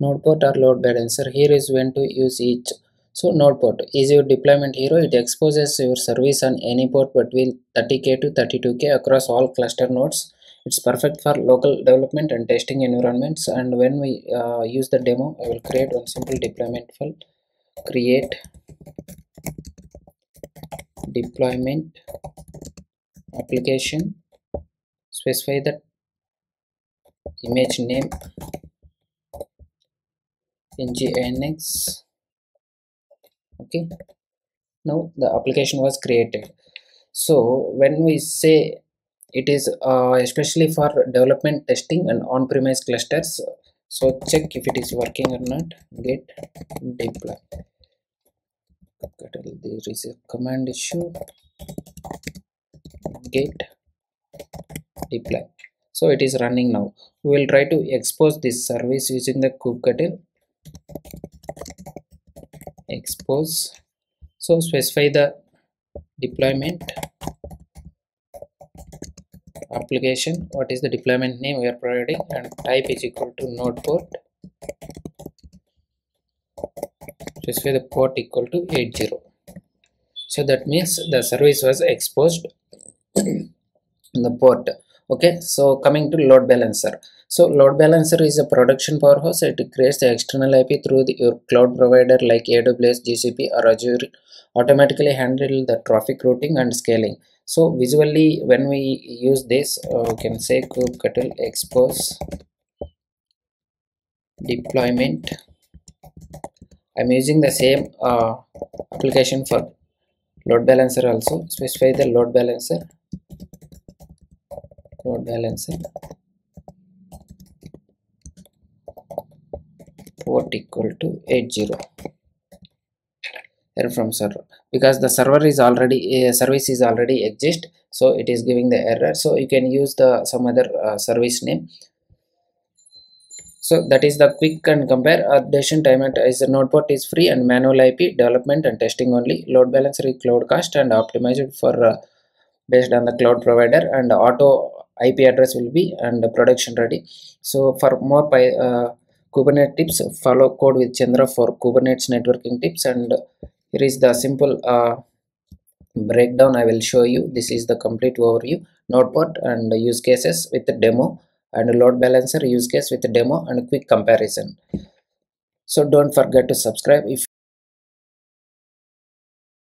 node port or load balancer. Here is when to use each. So node port is your deployment hero. It exposes your service on any port between 30k to 32k across all cluster nodes. It's perfect for local development and testing environments. And when we uh, use the demo i will create one simple deployment file. Create deployment application. Specify the image name nginx okay. Now the application was created. So when we say it is uh, especially for development testing and on-premise clusters so check if it is working or not. Get deploy. There is a command issue. Get deploy. So it is running now. We will try to expose this service using the kubectl expose. So specify the deployment application. What is the deployment name we are providing? And type is equal to node port. Specify the port equal to 80 so that means the service was exposed in the port. Okay. So coming to load balancer so load balancer is a production powerhouse. It creates the external ip through the, your cloud provider like aws gcp or azure. Automatically handle the traffic routing and scaling. So visually when we use this uh, we can say kubectl expose deployment. I'm using the same uh, application for load balancer also. Specify the load balancer. Load balancer port equal to 80 error from server. Because the server is already a service is already exist so it is giving the error. So you can use the some other uh, service name. So that is the quick and compare. Updation time at is the node port is free and manual ip development and testing only. Load balancer is cloud cost and optimized for uh, based on the cloud provider and auto ip address will be and production ready. So for more uh, kubernetes tips follow code with chandra for kubernetes networking tips. And here is the simple uh, breakdown i will show you. This is the complete overview. Node port and use cases with the demo. And load balancer use case with the demo and quick comparison. So don't forget to subscribe if